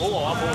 保和啊，保和。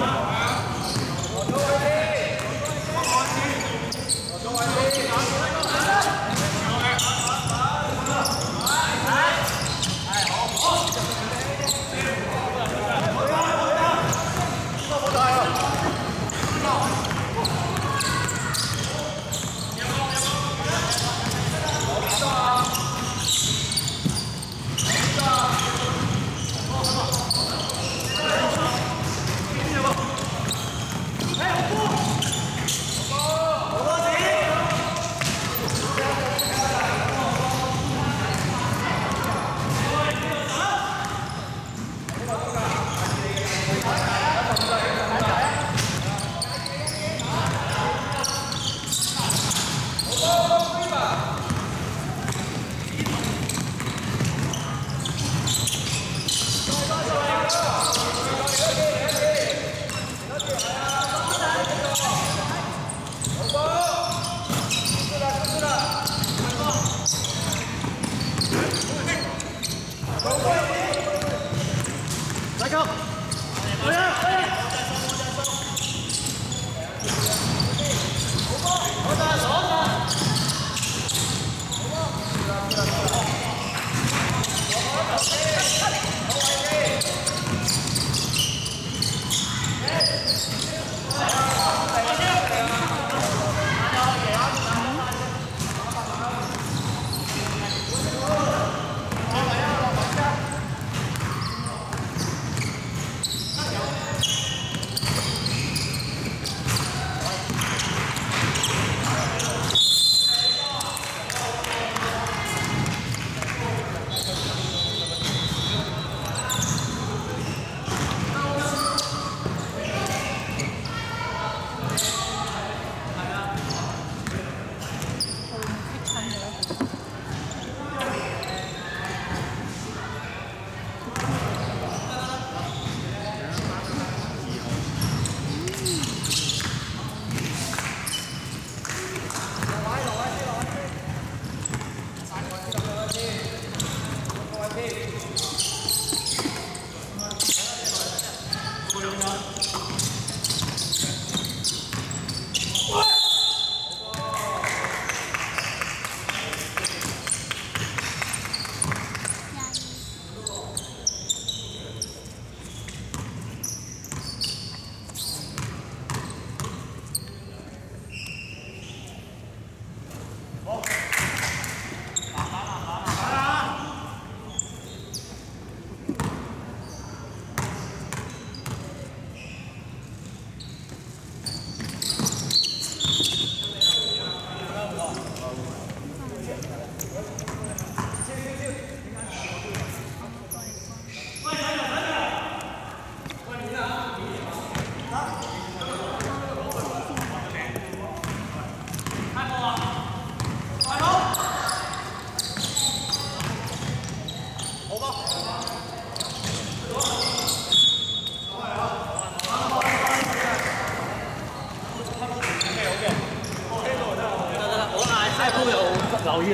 好意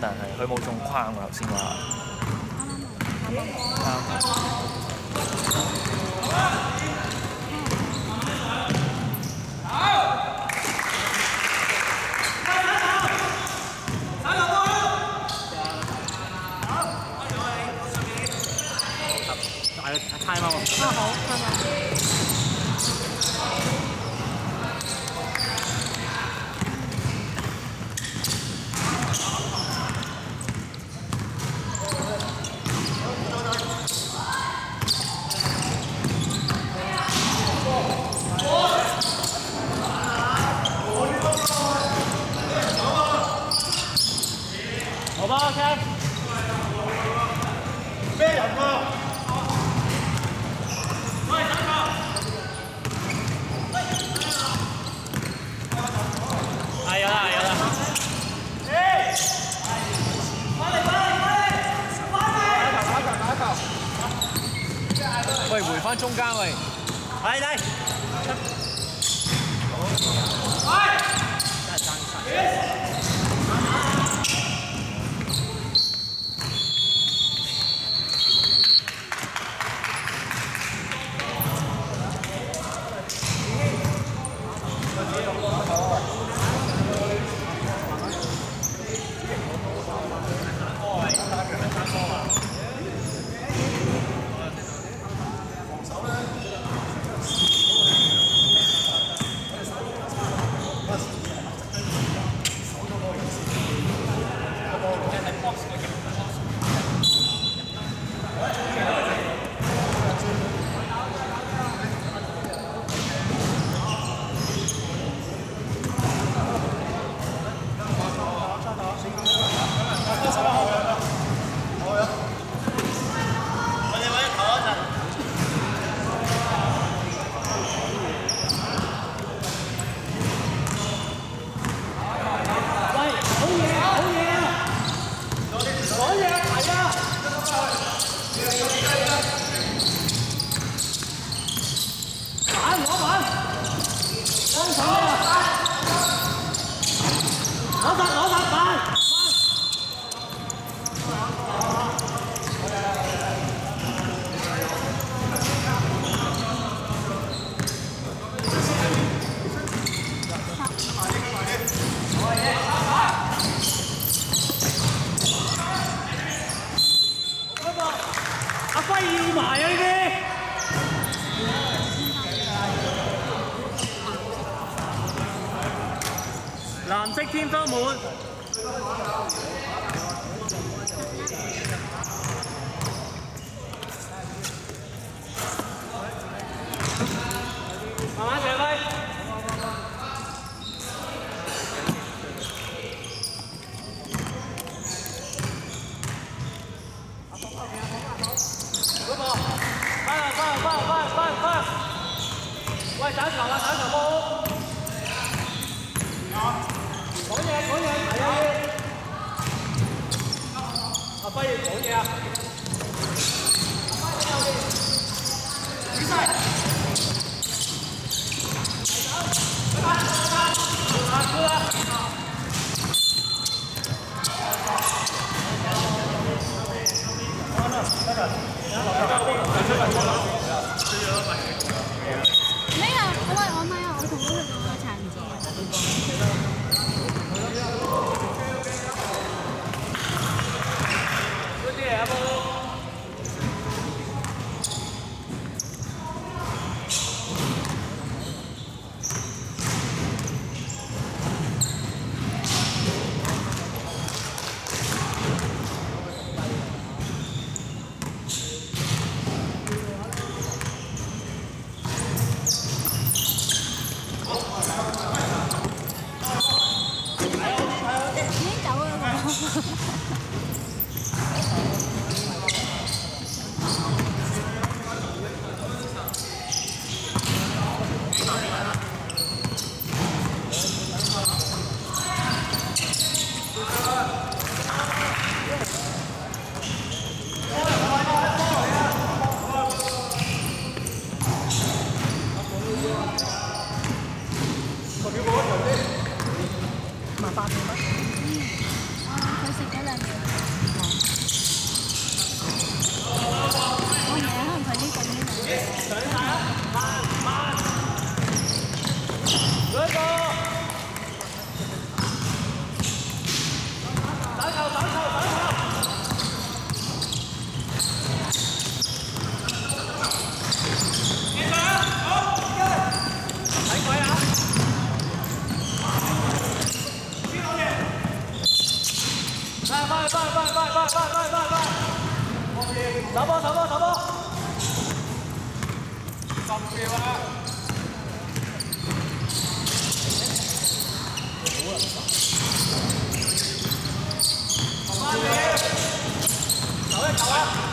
但係佢冇中框喎，頭先話。太貓啊！啊好，拜拜。好吧，OK。咩人啊？係有啦，有啦。喂，回翻中間喂，嚟嚟。阿色添多满。慢慢射辉。嗰个，翻啊翻啊翻啊翻啊翻啊翻啊！喂，打球啊打球波！ Yeah. 全来。Tao ơi, tao ơi.